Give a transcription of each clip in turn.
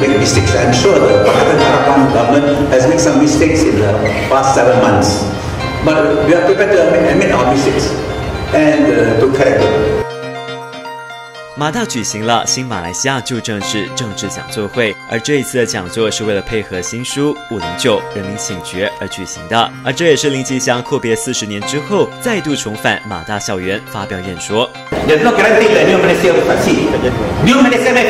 make mistakes. I'm sure the Pakatan Harapan government has made some mistakes in the past seven months. But we are prepared to admit our mistakes and uh, to correct them. 马大举行了新马来西亚旧政治政治讲座会，而这一次的讲座是为了配合新书《五零九人民醒觉》而举行的，而这也是林吉祥阔别四十年之后再度重返马大校园发表演说。There's no guarantee that New Malaysia will succeed. New Malaysia may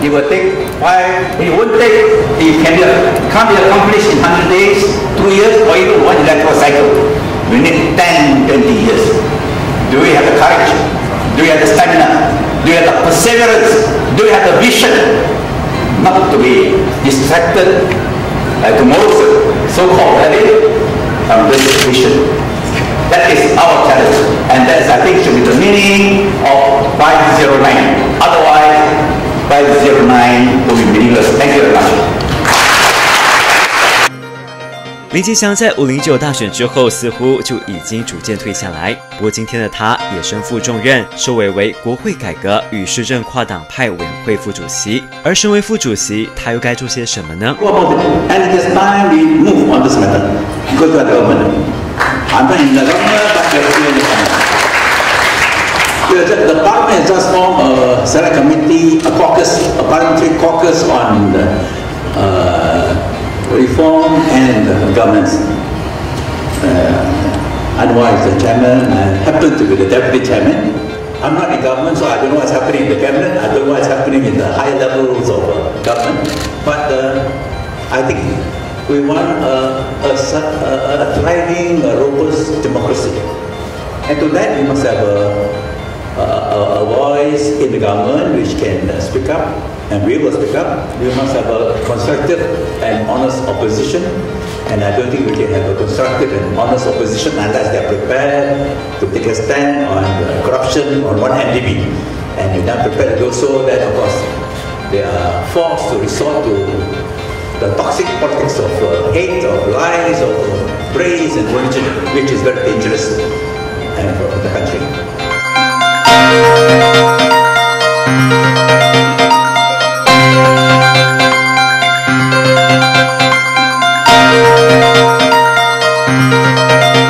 It will take five, it won't take, it can be, can't be accomplished in 100 days, 2 years, or even one electoral cycle. We need 10, 20 years. Do we have the courage? Do we have the stamina? Do we have the perseverance? Do we have the vision? Not to be distracted by tomorrow's so-called rally from this vision. That is our challenge. And that, I think, should be the meaning of 509. Thank you very much. 林吉祥在五零九大选之后，似乎就已经逐渐退下来。不过今天的他也身负重任，受委为国会改革与市政跨党派委员会副主席。而身为副主席，他又该做些什么呢？And it is time we move on this matter. Go to the government. I'm not in the government, but you're still in the government. The parliament has just formed caucus on the, uh, reform and governance. Uh, Anwar is the chairman, I happen to be the deputy chairman. I'm not in government, so I don't know what's happening in the cabinet. I don't know what's happening in the higher levels of uh, government. But uh, I think we want a, a, a, a thriving, a robust democracy. And to that, we must have a a, a, voice in the government which can uh, speak up, and we will speak up. We must have a constructive and honest opposition, and I don't think we can have a constructive and honest opposition unless they are prepared to take a stand on uh, corruption on one MDB. And if they are prepared to do so, then of course they are forced to resort to the toxic politics of uh, hate, of lies, of praise and religion, which is very dangerous uh, for the country.